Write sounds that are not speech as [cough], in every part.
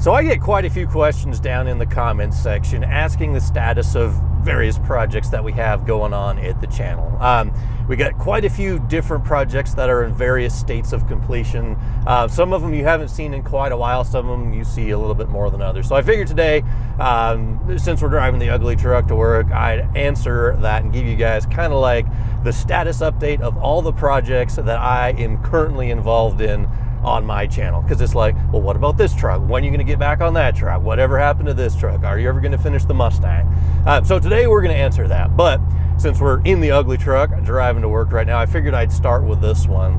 So I get quite a few questions down in the comments section asking the status of various projects that we have going on at the channel. Um, we got quite a few different projects that are in various states of completion. Uh, some of them you haven't seen in quite a while, some of them you see a little bit more than others. So I figured today, um, since we're driving the ugly truck to work, I'd answer that and give you guys kind of like the status update of all the projects that I am currently involved in on my channel because it's like, well, what about this truck? When are you going to get back on that truck? Whatever happened to this truck? Are you ever going to finish the Mustang? Uh, so today we're going to answer that. But since we're in the ugly truck driving to work right now, I figured I'd start with this one.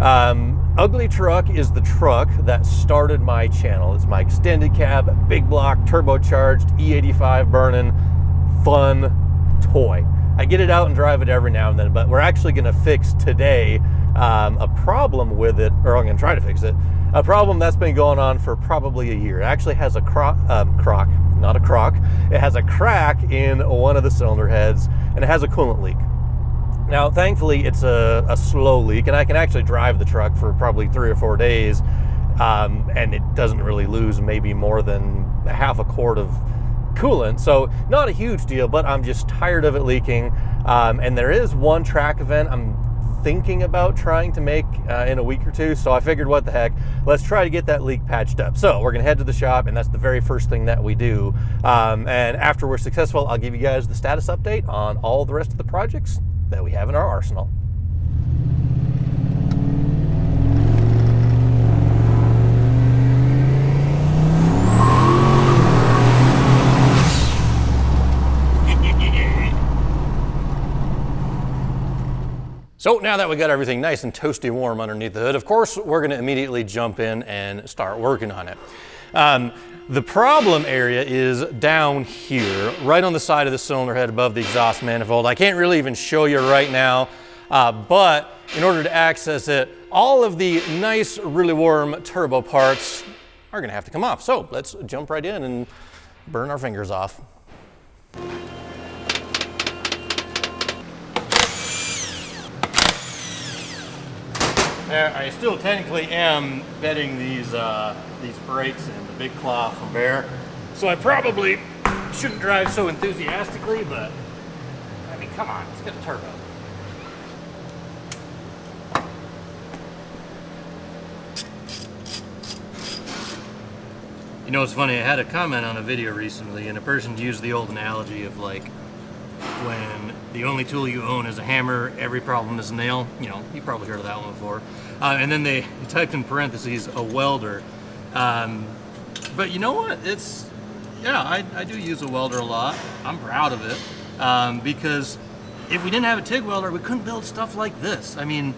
Um, ugly truck is the truck that started my channel. It's my extended cab, big block, turbocharged, E85 burning, fun toy. I get it out and drive it every now and then, but we're actually going to fix today um, a problem with it, or I'm going to try to fix it, a problem that's been going on for probably a year. It actually has a cro um, crock, not a crock. It has a crack in one of the cylinder heads, and it has a coolant leak. Now, thankfully, it's a, a slow leak, and I can actually drive the truck for probably three or four days, um, and it doesn't really lose maybe more than half a quart of coolant. So not a huge deal, but I'm just tired of it leaking. Um, and there is one track event I'm thinking about trying to make uh, in a week or two. So I figured, what the heck, let's try to get that leak patched up. So we're gonna head to the shop, and that's the very first thing that we do. Um, and after we're successful, I'll give you guys the status update on all the rest of the projects that we have in our arsenal. So now that we got everything nice and toasty warm underneath the hood, of course, we're gonna immediately jump in and start working on it. Um, the problem area is down here, right on the side of the cylinder head above the exhaust manifold. I can't really even show you right now, uh, but in order to access it, all of the nice, really warm turbo parts are gonna have to come off. So let's jump right in and burn our fingers off. I still technically am bedding these uh, these brakes in the big claw from Baer, so I probably shouldn't drive so enthusiastically, but I mean, come on, it's got a turbo. You know, it's funny, I had a comment on a video recently, and a person used the old analogy of like, when the only tool you own is a hammer, every problem is a nail. You know, you probably heard of that one before. Uh, and then they [laughs] typed in parentheses a welder. Um, but you know what? It's, yeah, I, I, do use a welder a lot. I'm proud of it um, because if we didn't have a TIG welder, we couldn't build stuff like this. I mean,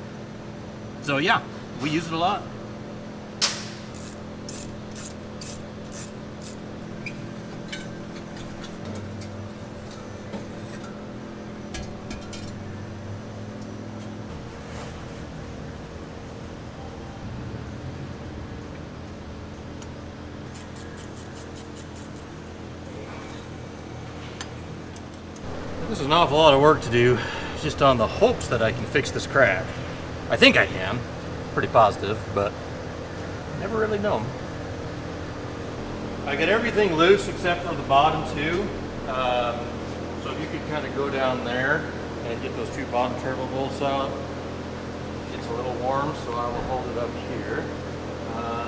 so yeah, we use it a lot. This is an awful lot of work to do just on the hopes that I can fix this crack. I think I can, pretty positive, but never really know. I got everything loose except for the bottom two. Um, so if you could kind of go down there and get those two bottom turbo bolts out. It's a little warm, so I will hold it up here. Uh,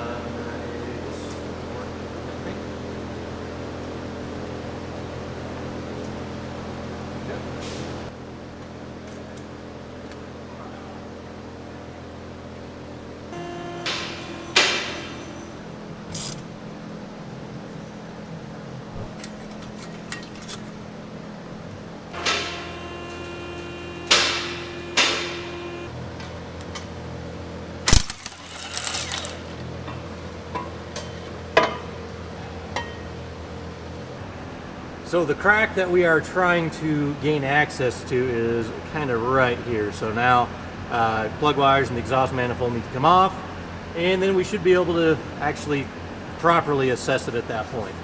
So the crack that we are trying to gain access to is kind of right here. So now uh, plug wires and the exhaust manifold need to come off and then we should be able to actually properly assess it at that point.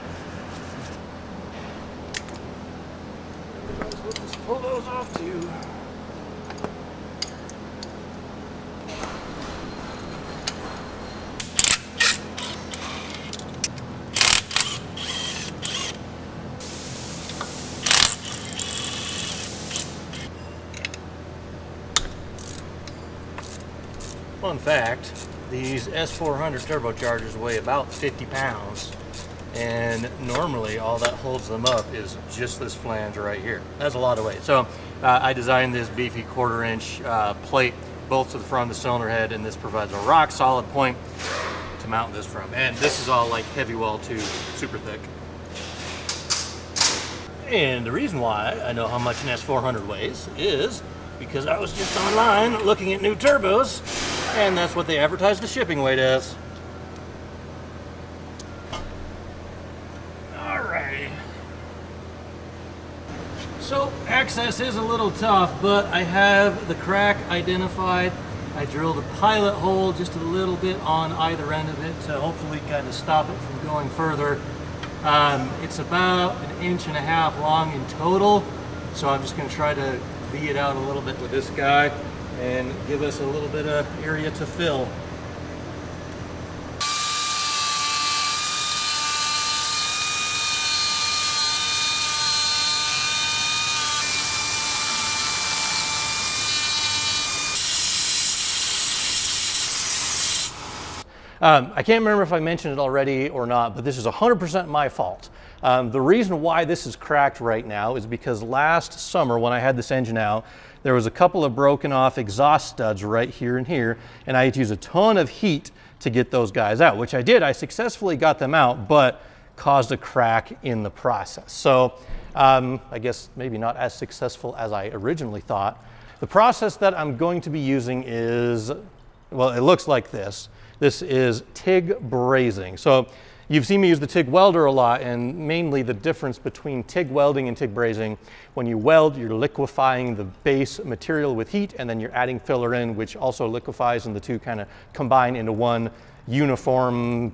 Fun fact, these S400 turbochargers weigh about 50 pounds and normally all that holds them up is just this flange right here. That's a lot of weight. So uh, I designed this beefy quarter inch uh, plate both to the front of the cylinder head and this provides a rock solid point to mount this from. And this is all like heavy wall tube, super thick. And the reason why I know how much an S400 weighs is because I was just online looking at new turbos and that's what they advertise the shipping weight as. So access is a little tough, but I have the crack identified. I drilled a pilot hole just a little bit on either end of it to hopefully kind of stop it from going further. Um, it's about an inch and a half long in total, so I'm just going to try to V it out a little bit with this guy and give us a little bit of area to fill. Um, I can't remember if I mentioned it already or not, but this is 100% my fault. Um, the reason why this is cracked right now is because last summer when I had this engine out, there was a couple of broken off exhaust studs right here and here, and I had to use a ton of heat to get those guys out, which I did. I successfully got them out, but caused a crack in the process. So um, I guess maybe not as successful as I originally thought. The process that I'm going to be using is, well, it looks like this. This is TIG brazing. So you've seen me use the TIG welder a lot and mainly the difference between TIG welding and TIG brazing. When you weld, you're liquefying the base material with heat and then you're adding filler in, which also liquefies and the two kind of combine into one uniform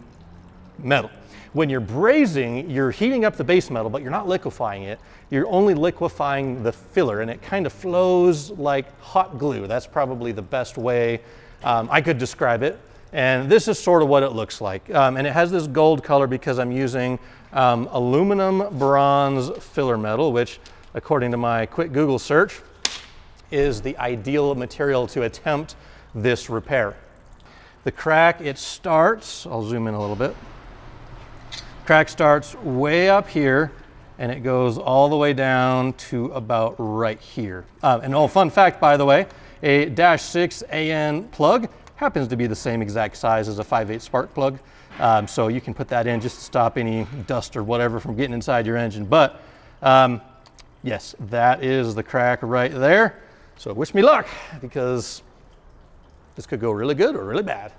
metal. When you're brazing, you're heating up the base metal, but you're not liquefying it. You're only liquefying the filler and it kind of flows like hot glue. That's probably the best way um, I could describe it. And this is sort of what it looks like. Um, and it has this gold color because I'm using um, aluminum bronze filler metal, which according to my quick Google search, is the ideal material to attempt this repair. The crack, it starts, I'll zoom in a little bit. Crack starts way up here and it goes all the way down to about right here. Uh, and oh, fun fact, by the way, a Dash 6 AN plug happens to be the same exact size as a 5.8 spark plug. Um, so you can put that in just to stop any dust or whatever from getting inside your engine. But um, yes, that is the crack right there. So wish me luck because this could go really good or really bad.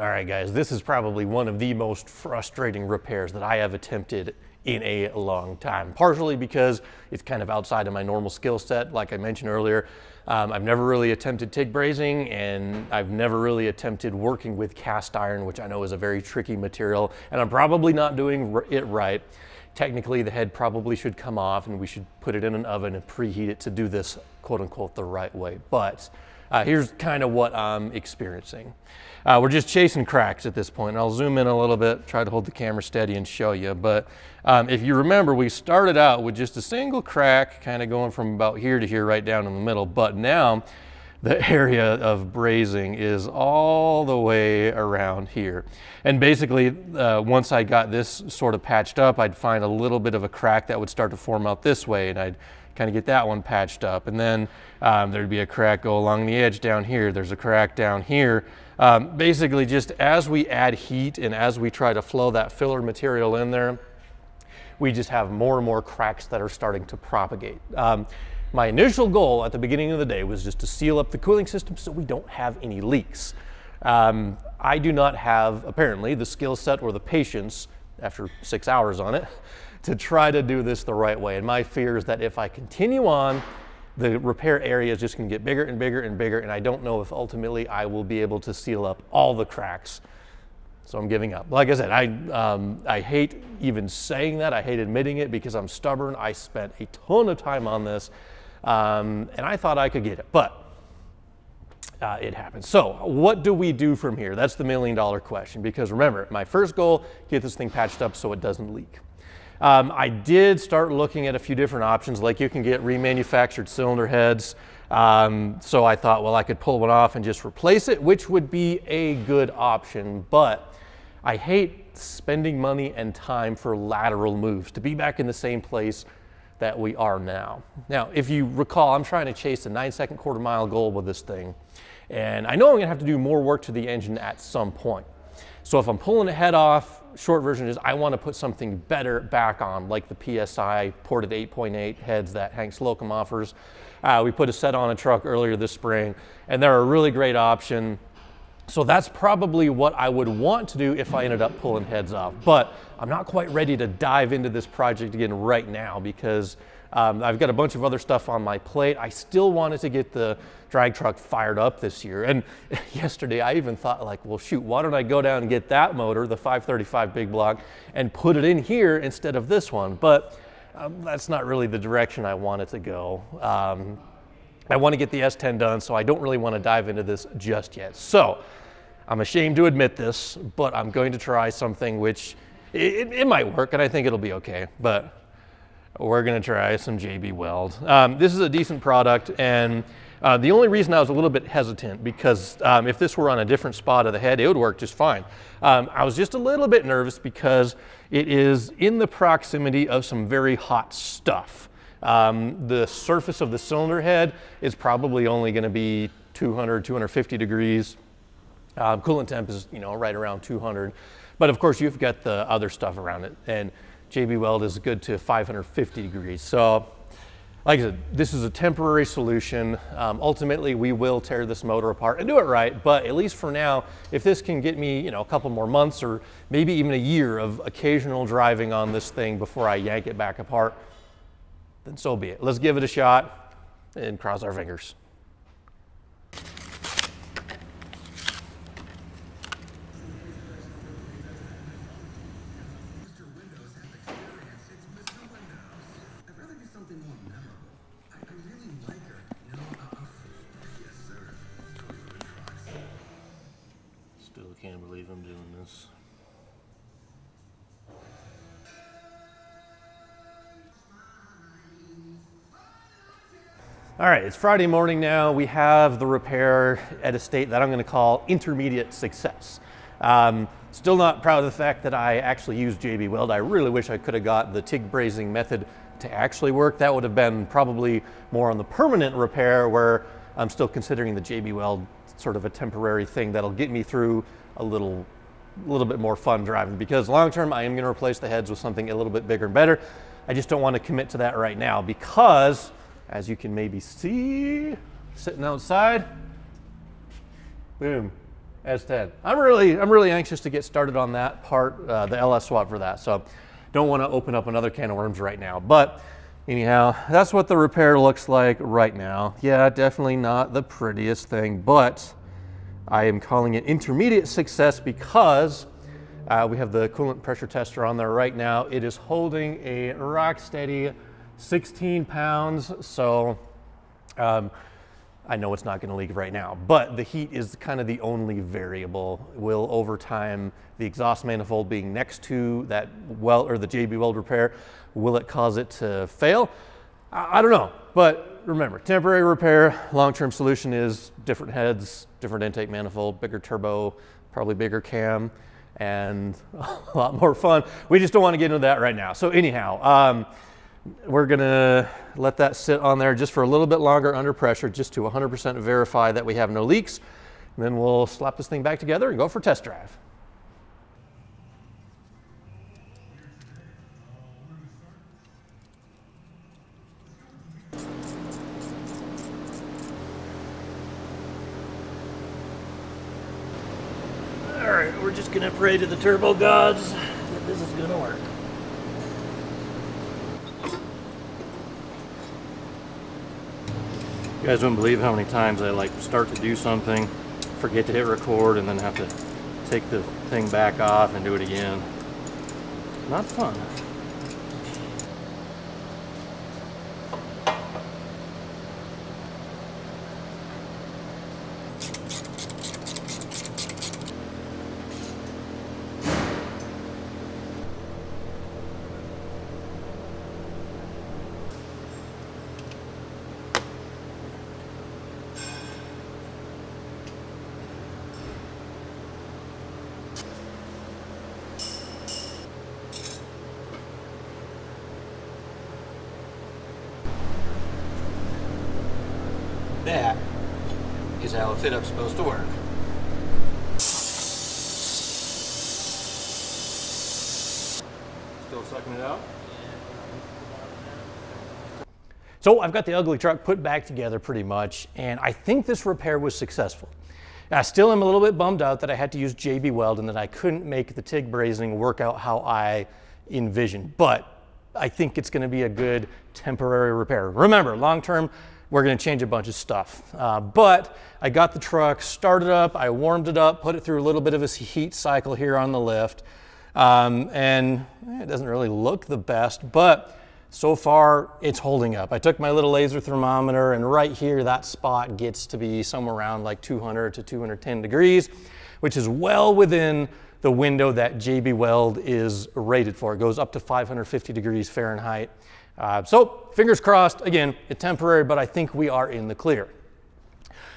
All right, guys, this is probably one of the most frustrating repairs that I have attempted in a long time, partially because it's kind of outside of my normal skill set. Like I mentioned earlier, um, I've never really attempted TIG brazing and I've never really attempted working with cast iron, which I know is a very tricky material, and I'm probably not doing it right. Technically, the head probably should come off and we should put it in an oven and preheat it to do this quote unquote the right way. But uh, here's kind of what I'm experiencing. Uh, we're just chasing cracks at this point. I'll zoom in a little bit, try to hold the camera steady and show you. But um, if you remember, we started out with just a single crack kind of going from about here to here right down in the middle. But now the [laughs] area of brazing is all the way around here. And basically, uh, once I got this sort of patched up, I'd find a little bit of a crack that would start to form out this way. And I'd kind of get that one patched up. And then um, there'd be a crack go along the edge down here. There's a crack down here. Um, basically, just as we add heat and as we try to flow that filler material in there, we just have more and more cracks that are starting to propagate. Um, my initial goal at the beginning of the day was just to seal up the cooling system so we don't have any leaks. Um, I do not have, apparently, the skill set or the patience, after six hours on it, to try to do this the right way. And my fear is that if I continue on, the repair area is just to get bigger and bigger and bigger, and I don't know if ultimately I will be able to seal up all the cracks. So I'm giving up. Like I said, I, um, I hate even saying that. I hate admitting it because I'm stubborn. I spent a ton of time on this, um, and I thought I could get it, but uh, it happens. So what do we do from here? That's the million dollar question because remember, my first goal, get this thing patched up so it doesn't leak. Um, I did start looking at a few different options, like you can get remanufactured cylinder heads. Um, so I thought, well, I could pull one off and just replace it, which would be a good option. But I hate spending money and time for lateral moves to be back in the same place that we are now. Now, if you recall, I'm trying to chase a nine second quarter mile goal with this thing. And I know I'm gonna have to do more work to the engine at some point. So if I'm pulling a head off, short version is I want to put something better back on, like the PSI ported 8.8 heads that Hank Slocum offers. Uh, we put a set on a truck earlier this spring, and they're a really great option. So that's probably what I would want to do if I ended up pulling heads off. But I'm not quite ready to dive into this project again right now because um, I've got a bunch of other stuff on my plate. I still wanted to get the drag truck fired up this year. And [laughs] yesterday I even thought like, well, shoot, why don't I go down and get that motor, the 535 big block, and put it in here instead of this one. But um, that's not really the direction I want it to go. Um, I want to get the S10 done, so I don't really want to dive into this just yet. So I'm ashamed to admit this, but I'm going to try something which it, it might work, and I think it'll be okay. But we're going to try some JB Weld. Um, this is a decent product, and uh, the only reason I was a little bit hesitant, because um, if this were on a different spot of the head, it would work just fine. Um, I was just a little bit nervous because it is in the proximity of some very hot stuff. Um, the surface of the cylinder head is probably only going to be 200, 250 degrees. Uh, coolant temp is, you know, right around 200. But of course, you've got the other stuff around it. And JB Weld is good to 550 degrees. So like I said, this is a temporary solution. Um, ultimately, we will tear this motor apart and do it right, but at least for now, if this can get me you know, a couple more months or maybe even a year of occasional driving on this thing before I yank it back apart, then so be it. Let's give it a shot and cross our fingers. All right, it's Friday morning now. We have the repair at a state that I'm going to call intermediate success. Um, still not proud of the fact that I actually used JB Weld. I really wish I could have got the TIG brazing method to actually work. That would have been probably more on the permanent repair where I'm still considering the JB Weld sort of a temporary thing that'll get me through a little, little bit more fun driving because long term I am going to replace the heads with something a little bit bigger and better. I just don't want to commit to that right now because as you can maybe see sitting outside, boom, S10. I'm really, I'm really anxious to get started on that part, uh, the LS swap for that. So don't want to open up another can of worms right now. But anyhow, that's what the repair looks like right now. Yeah, definitely not the prettiest thing, but I am calling it intermediate success because uh, we have the coolant pressure tester on there right now. It is holding a rock steady 16 pounds. So um, I know it's not going to leak right now, but the heat is kind of the only variable. Will over time, the exhaust manifold being next to that weld or the JB weld repair, will it cause it to fail? I, I don't know, but remember, temporary repair, long-term solution is different heads, different intake manifold, bigger turbo, probably bigger cam, and [laughs] a lot more fun. We just don't want to get into that right now. So anyhow, um, we're gonna let that sit on there just for a little bit longer under pressure, just to 100% verify that we have no leaks. And then we'll slap this thing back together and go for test drive. All right, we're just gonna pray to the turbo gods that this is gonna work. You guys wouldn't believe how many times I like start to do something, forget to hit record, and then have to take the thing back off and do it again. Not fun. That is how a fit up's supposed to work. Still sucking it out? So I've got the ugly truck put back together pretty much, and I think this repair was successful. I still am a little bit bummed out that I had to use JB Weld and that I couldn't make the TIG brazing work out how I envisioned, but I think it's gonna be a good temporary repair. Remember, long term, we're gonna change a bunch of stuff. Uh, but I got the truck started up, I warmed it up, put it through a little bit of a heat cycle here on the lift. Um, and it doesn't really look the best, but so far it's holding up. I took my little laser thermometer and right here, that spot gets to be somewhere around like 200 to 210 degrees, which is well within the window that JB Weld is rated for. It goes up to 550 degrees Fahrenheit. Uh, so fingers crossed, again, it's temporary, but I think we are in the clear.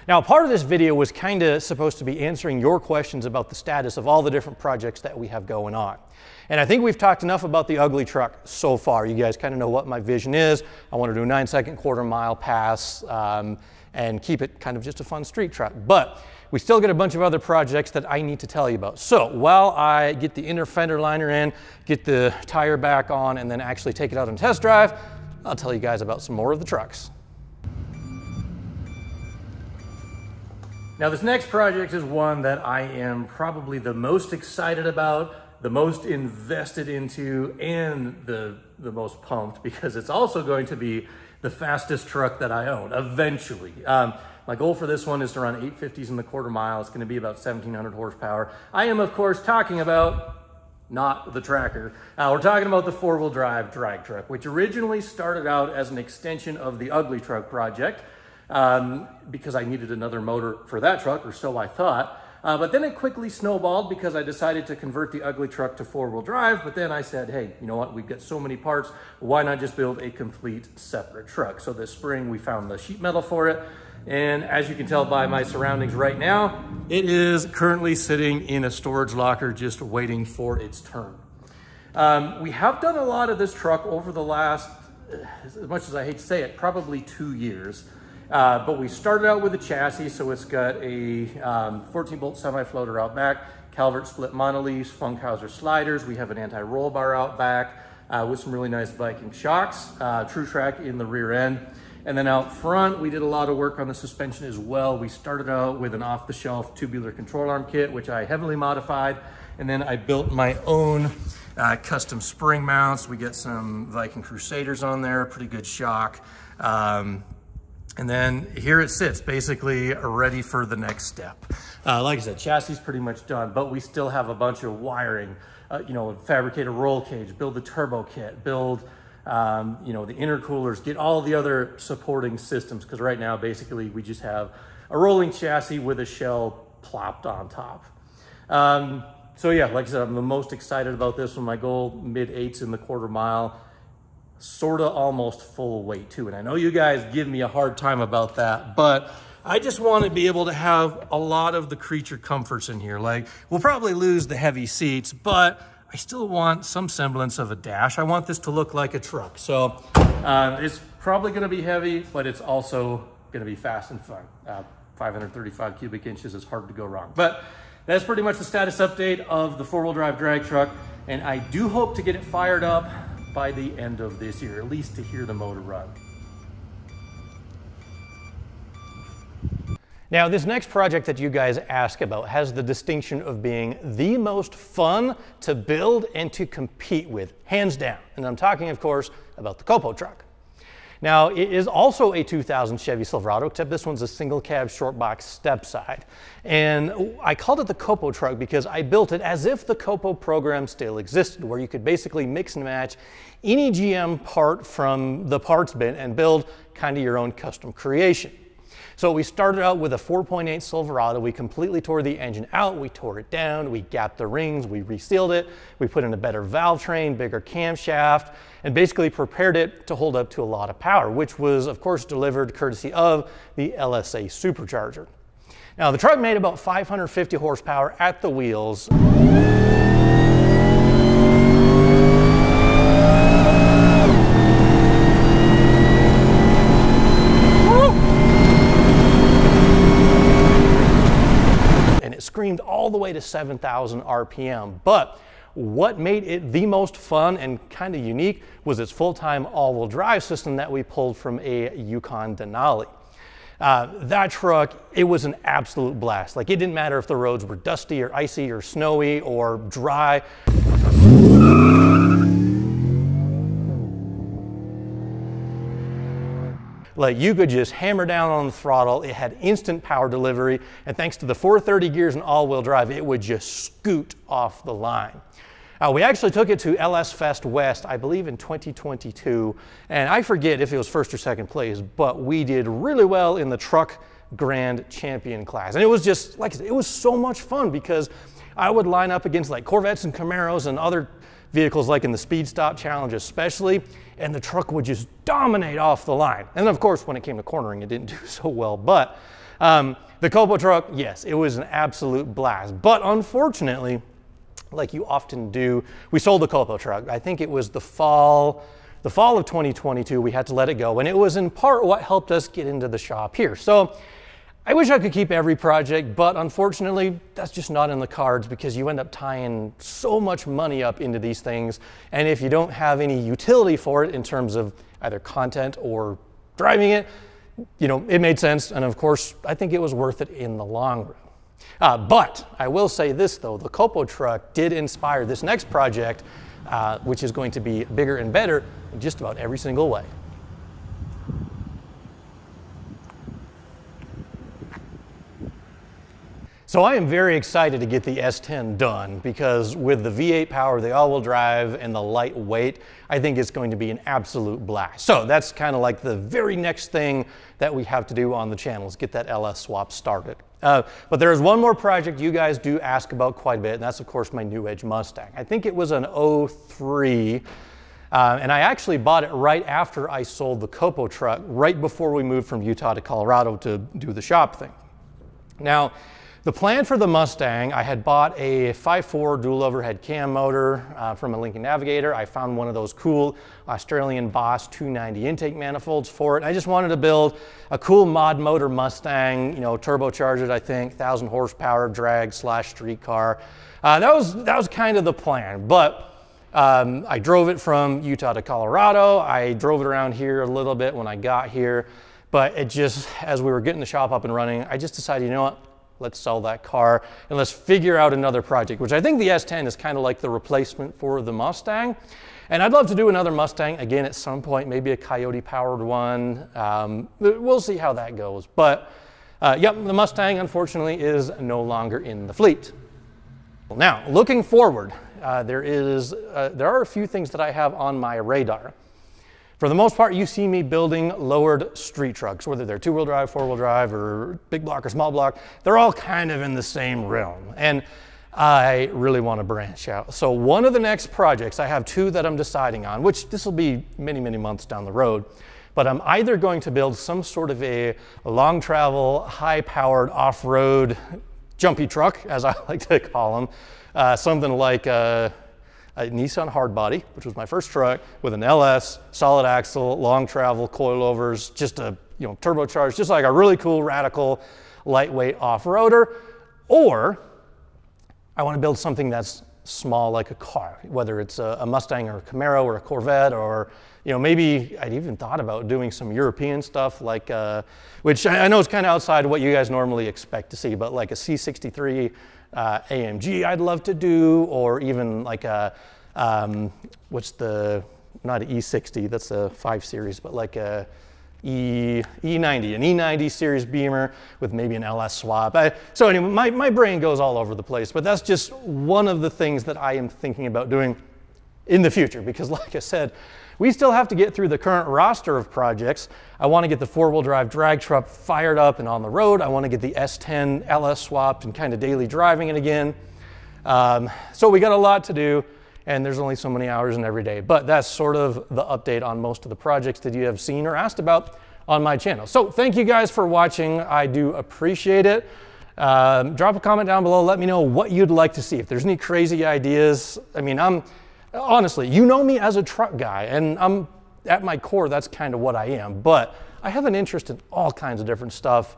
Now, part of this video was kind of supposed to be answering your questions about the status of all the different projects that we have going on. And I think we've talked enough about the ugly truck so far. You guys kind of know what my vision is. I want to do a nine second quarter mile pass um, and keep it kind of just a fun street truck. But we still get a bunch of other projects that I need to tell you about. So while I get the inner fender liner in, get the tire back on, and then actually take it out on test drive, I'll tell you guys about some more of the trucks. Now this next project is one that I am probably the most excited about, the most invested into, and the, the most pumped because it's also going to be the fastest truck that I own eventually. Um, my goal for this one is to run 850s in the quarter mile. It's gonna be about 1700 horsepower. I am of course talking about not the tracker. Uh, we're talking about the four-wheel drive drag truck, which originally started out as an extension of the Ugly Truck project um, because I needed another motor for that truck, or so I thought. Uh, but then it quickly snowballed because I decided to convert the ugly truck to four-wheel drive. But then I said, hey, you know what? We've got so many parts. Why not just build a complete separate truck? So this spring we found the sheet metal for it. And as you can tell by my surroundings right now, it is currently sitting in a storage locker just waiting for its turn. Um, we have done a lot of this truck over the last, as much as I hate to say it, probably two years. Uh, but we started out with a chassis, so it's got a um, 14 bolt semi-floater out back, Calvert split mono leafs, Funkhauser sliders. We have an anti-roll bar out back uh, with some really nice Viking shocks, uh, Truetrac in the rear end. And then out front, we did a lot of work on the suspension as well. We started out with an off-the-shelf tubular control arm kit, which I heavily modified. And then I built my own uh, custom spring mounts. We get some Viking Crusaders on there, pretty good shock. Um, and then here it sits, basically ready for the next step. Uh, like I said, chassis is pretty much done, but we still have a bunch of wiring, uh, you know, fabricate a roll cage, build the turbo kit, build, um, you know, the intercoolers, get all the other supporting systems. Because right now, basically, we just have a rolling chassis with a shell plopped on top. Um, so yeah, like I said, I'm the most excited about this one. My goal, mid eights in the quarter mile sort of almost full weight too. And I know you guys give me a hard time about that, but I just want to be able to have a lot of the creature comforts in here. Like we'll probably lose the heavy seats, but I still want some semblance of a dash. I want this to look like a truck. So uh, it's probably going to be heavy, but it's also going to be fast and fun. Uh, 535 cubic inches is hard to go wrong. But that's pretty much the status update of the four-wheel drive drag truck. And I do hope to get it fired up by the end of this year, at least to hear the motor run. Now, this next project that you guys ask about has the distinction of being the most fun to build and to compete with, hands down. And I'm talking, of course, about the Copo truck. Now, it is also a 2000 Chevy Silverado, except this one's a single cab short box step side. And I called it the Copo truck because I built it as if the Copo program still existed, where you could basically mix and match any GM part from the parts bin and build kind of your own custom creation. So we started out with a 4.8 Silverado. We completely tore the engine out. We tore it down. We gapped the rings. We resealed it. We put in a better valve train, bigger camshaft, and basically prepared it to hold up to a lot of power, which was, of course, delivered courtesy of the LSA supercharger. Now, the truck made about 550 horsepower at the wheels. Screamed all the way to 7,000 RPM. But what made it the most fun and kind of unique was its full-time all-wheel drive system that we pulled from a Yukon Denali. Uh, that truck, it was an absolute blast. Like it didn't matter if the roads were dusty or icy or snowy or dry. Like you could just hammer down on the throttle. It had instant power delivery. And thanks to the 430 gears and all wheel drive, it would just scoot off the line. Uh, we actually took it to LS Fest West, I believe in 2022. And I forget if it was first or second place, but we did really well in the truck grand champion class. And it was just, like it was so much fun because I would line up against like Corvettes and Camaros and other vehicles like in the Speed Stop Challenge especially, and the truck would just dominate off the line. And of course, when it came to cornering, it didn't [laughs] do so well. But um, the Copo truck, yes, it was an absolute blast. But unfortunately, like you often do, we sold the Copo truck. I think it was the fall, the fall of 2022, we had to let it go. And it was in part what helped us get into the shop here. So I wish I could keep every project, but unfortunately, that's just not in the cards because you end up tying so much money up into these things. And if you don't have any utility for it in terms of either content or driving it, you know, it made sense. And of course, I think it was worth it in the long run. Uh, but I will say this though, the Copo truck did inspire this next project, uh, which is going to be bigger and better in just about every single way. So I am very excited to get the S10 done because with the V8 power, the all-wheel drive, and the lightweight, I think it's going to be an absolute blast. So that's kind of like the very next thing that we have to do on the channel is get that LS swap started. Uh, but there is one more project you guys do ask about quite a bit, and that's of course my New Edge Mustang. I think it was an 03. Uh, and I actually bought it right after I sold the Copo truck, right before we moved from Utah to Colorado to do the shop thing. Now, the plan for the Mustang, I had bought a 5.4 dual overhead cam motor uh, from a Lincoln Navigator. I found one of those cool Australian Boss 290 intake manifolds for it. I just wanted to build a cool mod motor Mustang, you know, turbocharged, I think, 1,000 horsepower drag slash street car. Uh, that, was, that was kind of the plan, but um, I drove it from Utah to Colorado. I drove it around here a little bit when I got here, but it just, as we were getting the shop up and running, I just decided, you know what, let's sell that car and let's figure out another project, which I think the S10 is kind of like the replacement for the Mustang. And I'd love to do another Mustang again at some point, maybe a Coyote powered one. Um, we'll see how that goes. But uh, yep, the Mustang unfortunately is no longer in the fleet. Now, looking forward, uh, there, is, uh, there are a few things that I have on my radar. For the most part, you see me building lowered street trucks, whether they're two-wheel drive, four-wheel drive, or big block or small block. They're all kind of in the same realm. And I really want to branch out. So one of the next projects, I have two that I'm deciding on, which this will be many, many months down the road. But I'm either going to build some sort of a long travel, high powered off road jumpy truck, as I [laughs] like to call them, uh, something like a a Nissan hardbody, which was my first truck, with an LS, solid axle, long travel, coilovers, just a you know, turbocharged, just like a really cool, radical, lightweight off-roader. Or I want to build something that's small like a car, whether it's a, a, Mustang or a Camaro or a Corvette or, you know, maybe I'd even thought about doing some European stuff like, uh, which I know is kind of outside what you guys normally expect to see, but like a C63 uh, AMG I'd love to do, or even like a, um, what's the, not an E60, that's a 5 Series, but like a E, E90, an E90 series Beamer with maybe an LS swap. I, so anyway, my, my brain goes all over the place, but that's just one of the things that I am thinking about doing in the future because [laughs] like I said, we still have to get through the current roster of projects. I want to get the four-wheel drive drag truck fired up and on the road. I want to get the S10 LS swapped and kind of daily driving it again. Um, so we got a lot to do and there's only so many hours in every day. But that's sort of the update on most of the projects that you have seen or asked about on my channel. So thank you guys for watching. I do appreciate it. Um, drop a comment down below. Let me know what you'd like to see. If there's any crazy ideas, I mean, I'm honestly, you know me as a truck guy, and I'm at my core, that's kind of what I am. But I have an interest in all kinds of different stuff,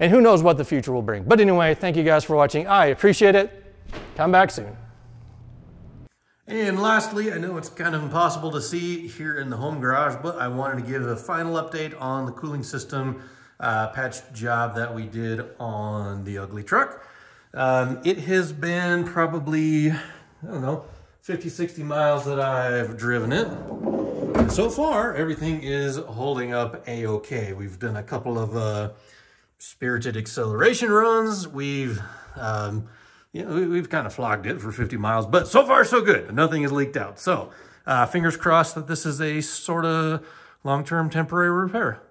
and who knows what the future will bring. But anyway, thank you guys for watching. I appreciate it. Come back soon. And lastly, I know it's kind of impossible to see here in the home garage, but I wanted to give a final update on the cooling system uh, patch job that we did on the ugly truck. Um, it has been probably, I don't know, 50, 60 miles that I've driven it. So far, everything is holding up a-okay. We've done a couple of uh, spirited acceleration runs. We've um, you know, we've kind of flogged it for 50 miles, but so far so good. Nothing has leaked out. So uh, fingers crossed that this is a sort of long-term temporary repair.